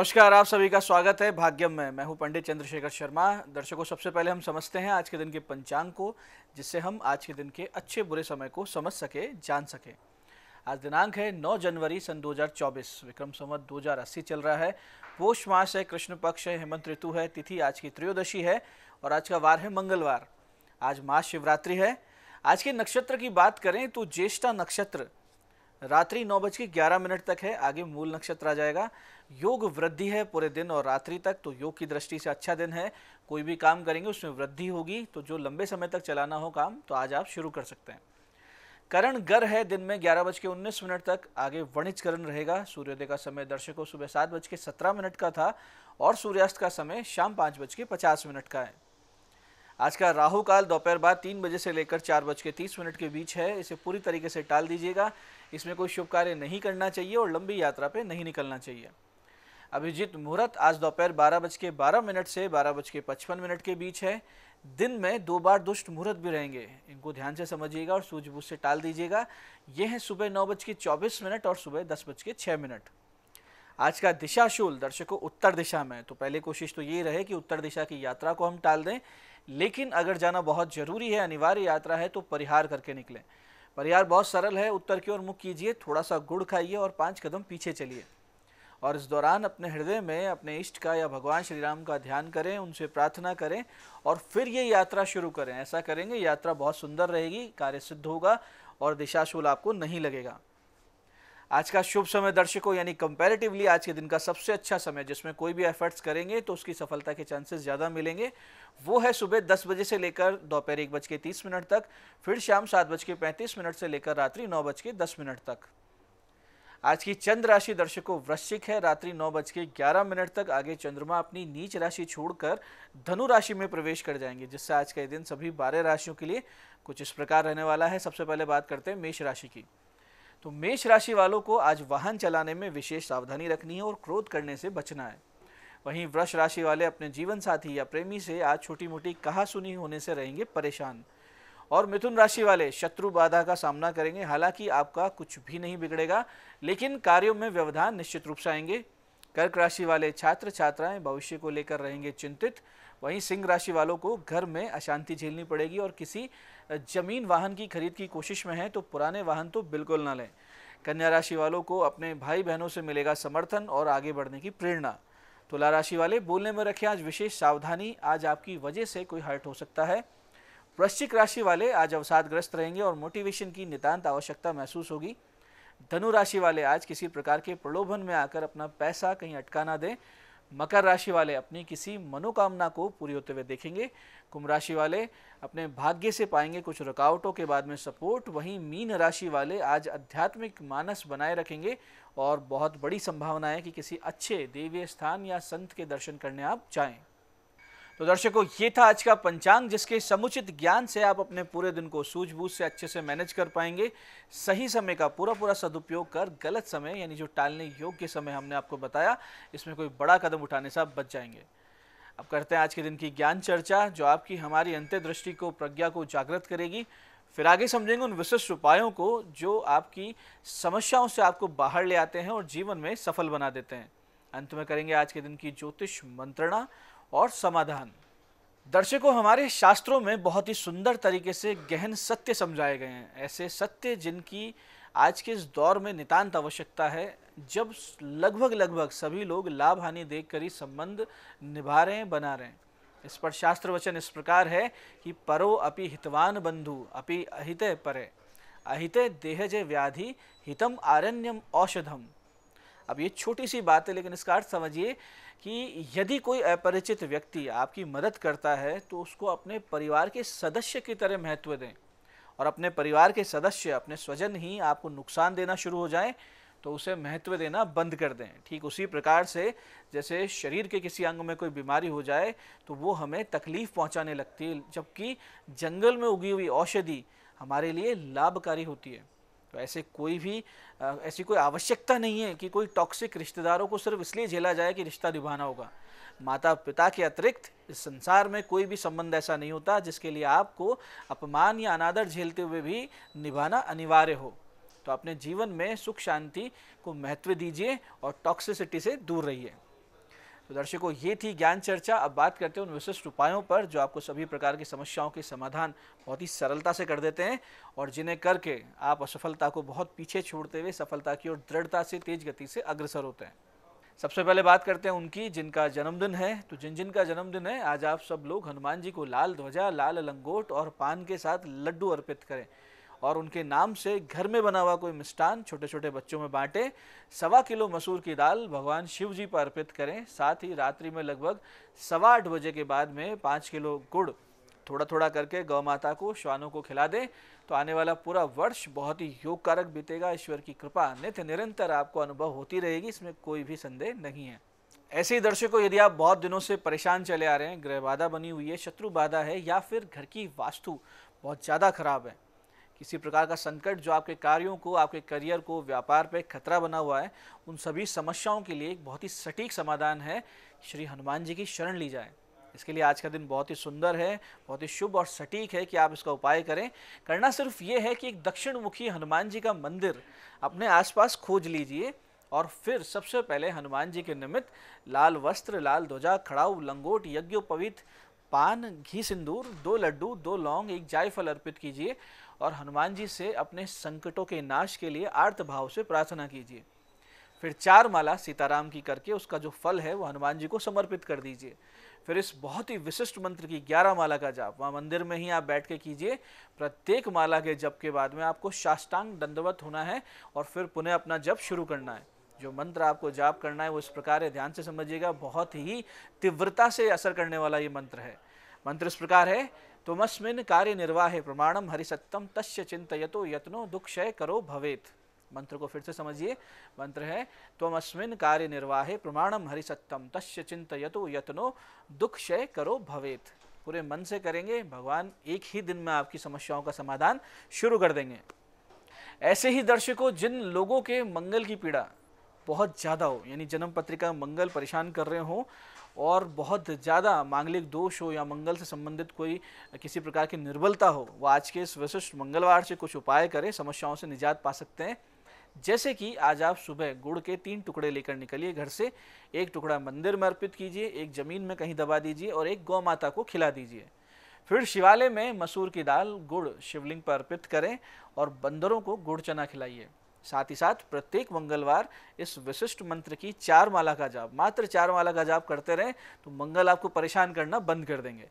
नमस्कार, आप सभी का स्वागत है भाग्यम में। मैं हूँ पंडित चंद्रशेखर शर्मा। दर्शकों, सबसे पहले हम समझते हैं आज के दिन के पंचांग को, जिससे हम आज के दिन के अच्छे बुरे समय को समझ सके, जान सके। आज दिनांक है 9 जनवरी सन 2024 विक्रम संवत 2080 चल रहा है। पोष मास है, कृष्ण पक्ष है, हेमंत ऋतु है, तिथि आज की त्रयोदशी है और आज का वार है मंगलवार। आज मास शिवरात्रि है। आज के नक्षत्र की बात करें तो ज्येष्ठा नक्षत्र रात्रि नौ बज के ग्यारह मिनट तक है। आगे मूल नक्षत्र आ जाएगा। योग वृद्धि है पूरे दिन और रात्रि तक तो योग की दृष्टि से अच्छा दिन है। कोई भी काम करेंगे, उसमें वृद्धि होगी तो जो लंबे समय तक चलाना हो काम तो आज आप शुरू कर सकते हैं। करण गर है दिन में ग्यारह बज के उन्नीस मिनट तक, आगे वणिज करण रहेगा। सूर्योदय का समय दर्शकों सुबह सात बज के सत्रह मिनट का था और सूर्यास्त का समय शाम पाँच बज के पचास मिनट का है। आज का राहु काल दोपहर बाद तीन बजे से लेकर चार बज के तीस मिनट के बीच है। इसे पूरी तरीके से टाल दीजिएगा। इसमें कोई शुभ कार्य नहीं करना चाहिए और लंबी यात्रा पे नहीं निकलना चाहिए। अभिजीत, मुहूर्त आज दोपहर बारह बज के बारह मिनट से बारह बज के पचपन मिनट के बीच है। दिन में दो बार दुष्ट मुहूर्त भी रहेंगे। इनको ध्यान से समझिएगा और सूझबूझ से टाल दीजिएगा। ये है सुबह नौ बज के चौबीस मिनट और सुबह दस बज के छः मिनट। आज का दिशाशूल, दर्शकों, उत्तर दिशा में। तो पहले कोशिश तो ये रहे कि उत्तर दिशा की यात्रा को हम टाल दें। लेकिन अगर जाना बहुत ज़रूरी है, अनिवार्य यात्रा है तो परिहार करके निकलें। परिहार बहुत सरल है, उत्तर की ओर मुख कीजिए, थोड़ा सा गुड़ खाइए और पाँच कदम पीछे चलिए। और इस दौरान अपने हृदय में, अपने इष्ट का या भगवान श्री राम का ध्यान करें, उनसे प्रार्थना करें और फिर ये यात्रा शुरू करें। ऐसा करेंगे, यात्रा बहुत सुंदर रहेगी, कार्य सिद्ध होगा और दिशाशूल आपको नहीं लगेगा। आज का शुभ समय दर्शकों, यानी कंपैरेटिवली आज के दिन का सबसे अच्छा समय, जिसमें कोई भी एफर्ट्स करेंगे तो उसकी सफलता के चांसेस ज़्यादा मिलेंगे। वो है सुबह दस बजे से लेकर दोपहर एक बज के तीस मिनट तक, फिर शाम सात बज के पैंतीस मिनट से लेकर रात्रि नौ बज के दस मिनट तक। आज की चंद्र राशि दर्शकों, वृश्चिक है। रात्रि नौ बज के मिनट तक आगे चंद्रमा अपनी नीच राशि छोड़कर धनु राशि में प्रवेश कर जाएँगे, जिससे आज का दिन सभी बारह राशियों के लिए कुछ इस प्रकार रहने वाला है। सबसे पहले बात करते हैं मेष राशि की। तो मेष राशि वालों को आज वाहन चलाने में विशेष सावधानी रखनी है और क्रोध करने से बचना है। वहीं वृक्ष राशि वाले अपने जीवन साथी या प्रेमी से आज छोटी मोटी कहा सुनी होने से रहेंगे परेशान। और मिथुन राशि वाले शत्रु बाधा का सामना करेंगे। हालाँकि आपका कुछ भी नहीं बिगड़ेगा, लेकिन कार्यों में व्यवधान निश्चित रूप से आएँगे। कर्क राशि वाले छात्र छात्राएँ भविष्य को लेकर रहेंगे चिंतित। वहीं सिंह राशि वालों को घर में अशांति झेलनी पड़ेगी और किसी ज़मीन वाहन की खरीद की कोशिश में है तो पुराने वाहन तो बिल्कुल ना लें। कन्या राशि वालों को अपने भाई बहनों से मिलेगा समर्थन और आगे बढ़ने की प्रेरणा। तुला राशि वाले बोलने में रखें आज विशेष सावधानी, आज आपकी वजह से कोई हर्ट हो सकता है। वृश्चिक राशि वाले आज अवसादग्रस्त रहेंगे और मोटिवेशन की नितांत आवश्यकता महसूस होगी। धनु राशि वाले आज किसी प्रकार के प्रलोभन में आकर अपना पैसा कहीं अटका ना दें। मकर राशि वाले अपनी किसी मनोकामना को पूरी होते हुए देखेंगे। कुंभ राशि वाले अपने भाग्य से पाएँगे कुछ रुकावटों के बाद में सपोर्ट वहीं मीन राशि वाले आज आध्यात्मिक मानस बनाए रखेंगे और बहुत बड़ी संभावना है कि किसी अच्छे देवीय स्थान या संत के दर्शन करने आप जाएँ। तो दर्शकों, ये था आज का पंचांग, जिसके समुचित ज्ञान से आप अपने पूरे दिन को सूझबूझ से अच्छे से मैनेज कर पाएँगे। सही समय का पूरा पूरा सदुपयोग कर, गलत समय, यानी जो टालने योग्य समय हमने आपको बताया, इसमें कोई बड़ा कदम उठाने से आप बच जाएँगे। अब करते हैं आज के दिन की ज्ञान चर्चा, जो आपकी हमारी अंत्य दृष्टि को, प्रज्ञा को जागृत करेगी। फिर आगे समझेंगे उन विशिष्ट उपायों को, जो आपकी समस्याओं से आपको बाहर ले आते हैं और जीवन में सफल बना देते हैं। अंत में करेंगे आज के दिन की ज्योतिष मंत्रणा और समाधान। दर्शकों, हमारे शास्त्रों में बहुत ही सुंदर तरीके से गहन सत्य समझाए गए हैं। ऐसे सत्य जिनकी आज के इस दौर में नितांत आवश्यकता है, जब लगभग लगभग सभी लोग लाभ हानि देख कर ही संबंध निभा रहे हैं, बना रहे हैं। इस पर शास्त्र वचन इस प्रकार है कि परो अपि हितवान बंधु, अपि अहित परे। अहित देहज व्याधि, हितम आरण्यम औषधम। अब ये छोटी सी बात है, लेकिन इसका अर्थ समझिए कि यदि कोई अपरिचित व्यक्ति आपकी मदद करता है तो उसको अपने परिवार के सदस्य की तरह महत्व दें। और अपने परिवार के सदस्य, अपने स्वजन ही आपको नुकसान देना शुरू हो जाए तो उसे महत्व देना बंद कर दें। ठीक उसी प्रकार से जैसे शरीर के किसी अंग में कोई बीमारी हो जाए तो वो हमें तकलीफ़ पहुँचाने लगती है, जबकि जंगल में उगी हुई औषधि हमारे लिए लाभकारी होती है। तो ऐसे कोई भी ऐसी कोई आवश्यकता नहीं है कि कोई टॉक्सिक रिश्तेदारों को सिर्फ़ इसलिए झेला जाए कि रिश्ता निभाना होगा। माता पिता के अतिरिक्त इस संसार में कोई भी संबंध ऐसा नहीं होता जिसके लिए आपको अपमान या अनादर झेलते हुए भी निभाना अनिवार्य हो। तो अपने जीवन में सुख शांति को महत्व दीजिए और टॉक्सिसिटी से दूर रहिए। तो दर्शकों, ये थी ज्ञान चर्चा। अब बात करते हैं उन विशिष्ट उपायों पर जो आपको सभी प्रकार की समस्याओं के समाधान बहुत ही सरलता से कर देते हैं और जिन्हें करके आप असफलता को बहुत पीछे छोड़ते हुए सफलता की ओर दृढ़ता से, तेज गति से अग्रसर होते हैं। सबसे पहले बात करते हैं उनकी, जिनका जन्मदिन है। तो जिन जिन का जन्मदिन है, आज आप सब लोग हनुमान जी को लाल ध्वजा, लाल लंगोट और पान के साथ लड्डू अर्पित करें। और उनके नाम से घर में बना हुआ कोई मिष्ठान छोटे छोटे बच्चों में बांटे। सवा किलो मसूर की दाल भगवान शिव जी पर अर्पित करें। साथ ही रात्रि में लगभग सवा आठ बजे के बाद में पाँच किलो गुड़ थोड़ा थोड़ा करके गौ माता को, श्वानों को खिला दें। तो आने वाला पूरा वर्ष बहुत ही योग कारक बीतेगा। ईश्वर की कृपा नित्य निरंतर आपको अनुभव होती रहेगी। इसमें कोई भी संदेह नहीं है। ऐसे ही दर्शकों, यदि आप बहुत दिनों से परेशान चले आ रहे हैं ग्रह बाधा बनी हुई है, शत्रु बाधा है या फिर घर की वास्तु बहुत ज़्यादा खराब है किसी प्रकार का संकट जो आपके कार्यों को, आपके करियर को, व्यापार पे खतरा बना हुआ है, उन सभी समस्याओं के लिए एक बहुत ही सटीक समाधान है। श्री हनुमान जी की शरण ली जाए। इसके लिए आज का दिन बहुत ही सुंदर है, बहुत ही शुभ और सटीक है कि आप इसका उपाय करें। करना सिर्फ़ ये है कि एक दक्षिण मुखी हनुमान जी का मंदिर अपने आसपास खोज लीजिए और फिर सबसे पहले हनुमान जी के निमित्त लाल वस्त्र, लाल ध्वजा, खड़ाऊ, लंगोट, यज्ञोपवित, पान, घी सिंदूर, दो लड्डू, दो लौंग, एक जायफल अर्पित कीजिए और हनुमान जी से अपने संकटों के नाश के लिए आर्त भाव से प्रार्थना कीजिए। फिर चार माला सीताराम की करके उसका जो फल है वो हनुमान जी को समर्पित कर दीजिए। फिर इस बहुत ही विशिष्ट मंत्र की ग्यारह माला का जाप, वहाँ मंदिर में ही आप बैठ के कीजिए। प्रत्येक माला के जप के बाद में आपको साष्टांग दंडवत होना है और फिर पुनः अपना जप शुरू करना है। जो मंत्र आपको जाप करना है वो इस प्रकार है, ध्यान से समझिएगा, बहुत ही तीव्रता से असर करने वाला ये मंत्र है। मंत्र इस प्रकार है तुमस्मिन कार्य निर्वाहे प्रमाणम हरिसत्यम तस्य चिंतयतो यत्नो दुक्षय करो भवेत। मंत्र को फिर से समझिए। मंत्र है तुमस्मिन कार्य निर्वाहे प्रमाणम हरिसत्यम तस्य चिंतयतो यत्नो दुक्षय करो भवेत। पूरे मन से करेंगे, भगवान एक ही दिन में आपकी समस्याओं का समाधान शुरू कर देंगे। ऐसे ही दर्शकों, जिन लोगों के मंगल की पीड़ा बहुत ज़्यादा हो, यानी जन्म पत्रिका मंगल परेशान कर रहे हो और बहुत ज़्यादा मांगलिक दोष हो या मंगल से संबंधित कोई किसी प्रकार की निर्बलता हो, वो आज के इस विशिष्ट मंगलवार से कुछ उपाय करें, समस्याओं से निजात पा सकते हैं। जैसे कि आज आप सुबह गुड़ के तीन टुकड़े लेकर निकलिए घर से। एक टुकड़ा मंदिर में अर्पित कीजिए, एक ज़मीन में कहीं दबा दीजिए और एक गौ माता को खिला दीजिए। फिर शिवालय में मसूर की दाल, गुड़ शिवलिंग पर अर्पित करें और बंदरों को गुड़ चना खिलाइए। साथ ही साथ प्रत्येक मंगलवार इस विशिष्ट मंत्र की चार माला का जाप, मात्र चार माला का जाप करते रहें तो मंगल आपको परेशान करना बंद कर देंगे।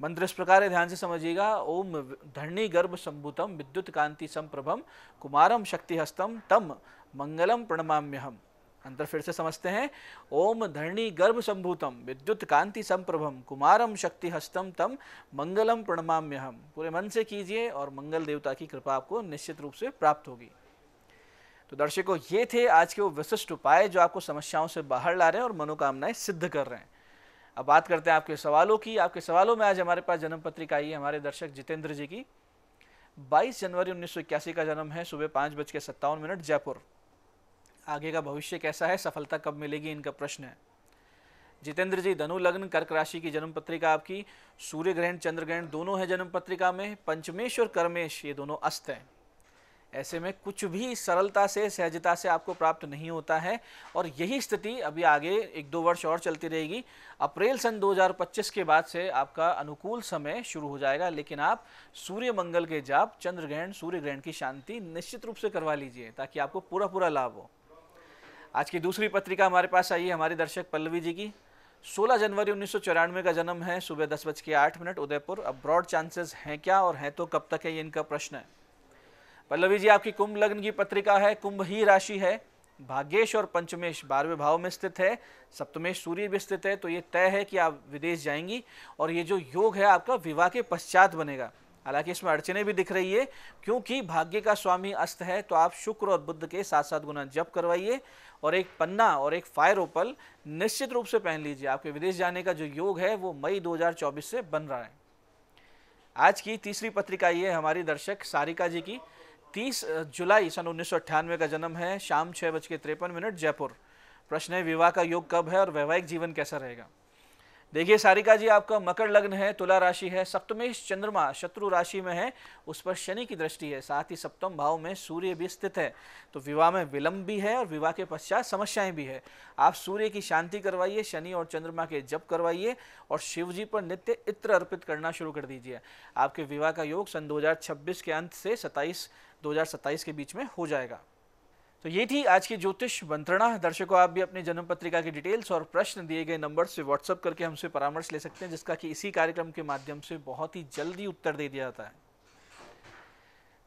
मंत्र इस प्रकार ध्यान से समझिएगा, ओम धरणी गर्भ संभूतम विद्युत कांति संप्रभम कुमारम शक्ति हस्तम तम मंगलम प्रणमाम्य हम अंतर फिर से समझते हैं, ओम धरणी गर्भ संभूतम विद्युत कांति संप्रभम कुमारम शक्ति हस्तम तम मंगलम प्रणमाम्य हम पूरे मन से कीजिए और मंगल देवता की कृपा आपको निश्चित रूप से प्राप्त होगी। तो दर्शकों ये थे आज के वो विशिष्ट उपाय जो आपको समस्याओं से बाहर ला रहे हैं और मनोकामनाएँ सिद्ध कर रहे हैं। अब बात करते हैं आपके सवालों की। आपके सवालों में आज हमारे पास जन्म पत्रिका आई है हमारे दर्शक जितेंद्र जी की। 22 जनवरी उन्नीस सौ इक्यासी का जन्म है, सुबह पाँच बज के सत्तावन मिनट, जयपुर। आगे का भविष्य कैसा है? सफलता कब मिलेगी? इनका प्रश्न है। जितेंद्र जी धनु लग्न कर्क राशि की जन्म पत्रिका आपकी। सूर्य ग्रहण, चंद्र ग्रहण दोनों है जन्म पत्रिका में। पंचमेश और कर्मेश, ये दोनों अस्त हैं। ऐसे में कुछ भी सरलता से, सहजता से आपको प्राप्त नहीं होता है और यही स्थिति अभी आगे एक दो वर्ष और चलती रहेगी। अप्रैल सन 2025 के बाद से आपका अनुकूल समय शुरू हो जाएगा, लेकिन आप सूर्य मंगल के जाप, चंद्र ग्रहण, सूर्य ग्रहण की शांति निश्चित रूप से करवा लीजिए ताकि आपको पूरा पूरा लाभ हो। आज की दूसरी पत्रिका हमारे पास आई है हमारे दर्शक पल्लवी जी की। 16 जनवरी उन्नीस सौ चौरानवे का जन्म है, सुबह दस बज के आठ मिनट, उदयपुर। अब ब्रॉड चांसेस हैं क्या और हैं तो कब तक है ये इनका प्रश्न है। पल्लवी जी, आपकी कुंभ लग्न की पत्रिका है, कुंभ ही राशि है। भाग्येश और पंचमेश बारहवें भाव में स्थित है, सप्तमेश सूर्य भी स्थित है तो ये तय है कि आप विदेश जाएँगी और ये जो योग है आपका, विवाह के पश्चात बनेगा। हालाँकि इसमें अड़चने भी दिख रही है, क्योंकि भाग्य का स्वामी अस्त है तो आप शुक्र और बुद्ध के साथ साथ गुना जप करवाइए और एक पन्ना और एक फायर ओपल निश्चित रूप से पहन लीजिए। आपके विदेश जाने का जो योग है, वो मई 2024 से बन रहा है। आज की तीसरी पत्रिका ये हमारी दर्शक सारिका जी की। तीस जुलाई सन उन्नीस सौ अट्ठानवे का जन्म है। शाम छः बज के तिरपन मिनट जयपुर। प्रश्न है, विवाह का योग कब है और वैवाहिक जीवन कैसा रहेगा? देखिए, सारिका जी, आपका मकर लग्न है, तुला राशि है, सप्तमेश चंद्रमा शत्रु राशि में है, उस पर शनि की दृष्टि है। साथ ही सप्तम भाव में सूर्य भी स्थित है तो विवाह में विलंब भी है और विवाह के पश्चात समस्याएँ भी है। आप सूर्य की शांति करवाइए, शनि और चंद्रमा के जप करवाइए और शिव जी पर नित्य इत्र अर्पित करना शुरू कर दीजिए। आपके विवाह का योग सन दो हज़ार छब्बीस के अंत से सत्ताईस दो के बीच में हो जाएगा। तो ये थी आज की ज्योतिष मंत्रणा। दर्शकों, आप भी अपने जन्म पत्रिका की डिटेल्स और प्रश्न दिए गए नंबर से व्हाट्सअप करके हमसे परामर्श ले सकते हैं, जिसका कि इसी कार्यक्रम के माध्यम से बहुत ही जल्दी उत्तर दे दिया जाता है।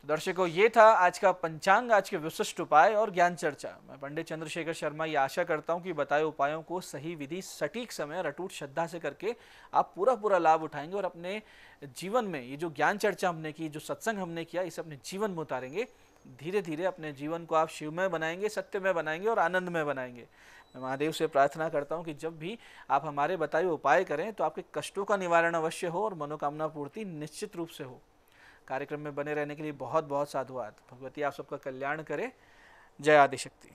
तो दर्शकों, ये था आज का पंचांग, आज के विशिष्ट उपाय और ज्ञान चर्चा। मैं पंडित चंद्रशेखर शर्मा ये आशा करता हूँ कि बताए उपायों को सही विधि, सटीक समय और अटूट श्रद्धा से करके आप पूरा पूरा लाभ उठाएँगे और अपने जीवन में ये जो ज्ञान चर्चा हमने की, जो सत्संग हमने किया, इसे अपने जीवन में उतारेंगे। धीरे धीरे अपने जीवन को आप शिवमय बनाएँगे, सत्यमय बनाएँगे और आनंदमय बनाएँगे। मैं महादेव से प्रार्थना करता हूँ कि जब भी आप हमारे बताए उपाय करें तो आपके कष्टों का निवारण अवश्य हो और मनोकामना पूर्ति निश्चित रूप से हो। कार्यक्रम में बने रहने के लिए बहुत बहुत साधुवाद। भगवती, आप सबका कल्याण करे। जय आदिशक्ति।